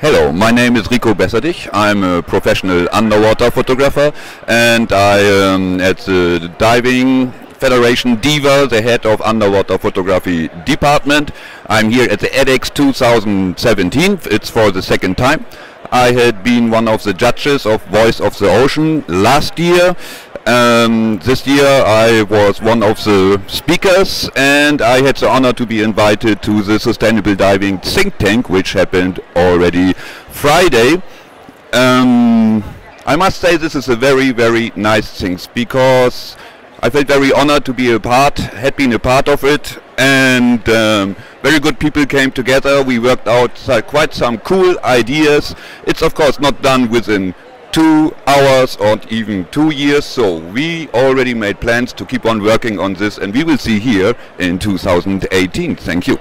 Hello, my name is Rico Besserdich. I'm a professional underwater photographer and I am at the Diving Federation DIWA, the head of underwater photography department. I'm here at the ADEX 2017. It's for the second time. I had been one of the judges of Voice of the Ocean last year um, this year I was one of the speakers and I had the honor to be invited to the Sustainable Diving Think Tank which happened already Friday. Um, I must say this is a very very nice thing because I felt very honored to be a part, had been a part of it and um, very good people came together. We worked out quite some cool ideas. It's of course not done within two hours or even two years. So we already made plans to keep on working on this and we will see here in 2018. Thank you.